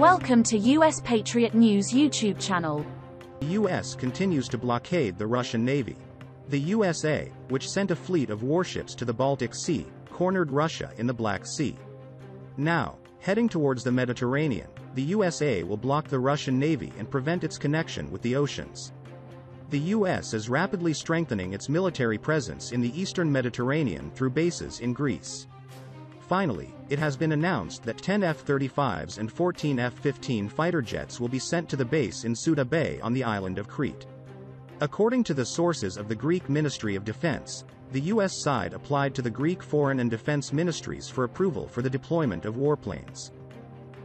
Welcome to US Patriot News YouTube channel. The U.S. continues to blockade the Russian Navy. The USA, which sent a fleet of warships to the Baltic Sea, cornered Russia in the Black Sea. Now, heading towards the Mediterranean, the USA will block the Russian Navy and prevent its connection with the oceans. The U.S. is rapidly strengthening its military presence in the eastern Mediterranean through bases in Greece. Finally, it has been announced that 10 F-35s and 14 F-15 fighter jets will be sent to the base in Suda Bay on the island of Crete. According to the sources of the Greek Ministry of Defense, the U.S. side applied to the Greek Foreign and Defense Ministries for approval for the deployment of warplanes.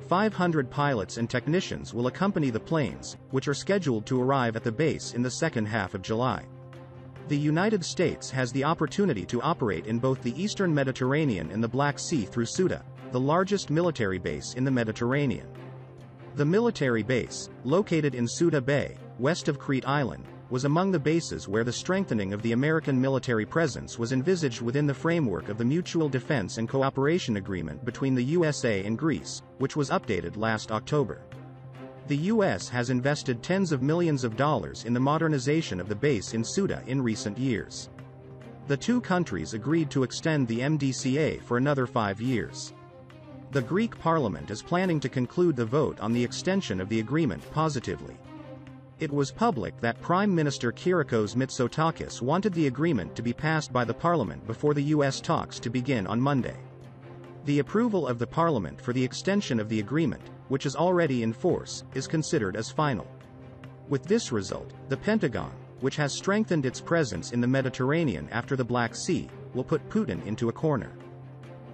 500 pilots and technicians will accompany the planes, which are scheduled to arrive at the base in the second half of July. The United States has the opportunity to operate in both the eastern Mediterranean and the Black Sea through Suda, the largest military base in the Mediterranean. The military base, located in Suda Bay, west of Crete Island, was among the bases where the strengthening of the American military presence was envisaged within the framework of the Mutual Defense and Cooperation Agreement between the USA and Greece, which was updated last October. The U.S. has invested tens of millions of dollars in the modernization of the base in Suda in recent years. The two countries agreed to extend the MDCA for another five years. The Greek parliament is planning to conclude the vote on the extension of the agreement positively. It was public that Prime Minister Kyriakos Mitsotakis wanted the agreement to be passed by the parliament before the U.S. talks to begin on Monday. The approval of the parliament for the extension of the agreement, which is already in force, is considered as final. With this result, the Pentagon, which has strengthened its presence in the Mediterranean after the Black Sea, will put Putin into a corner.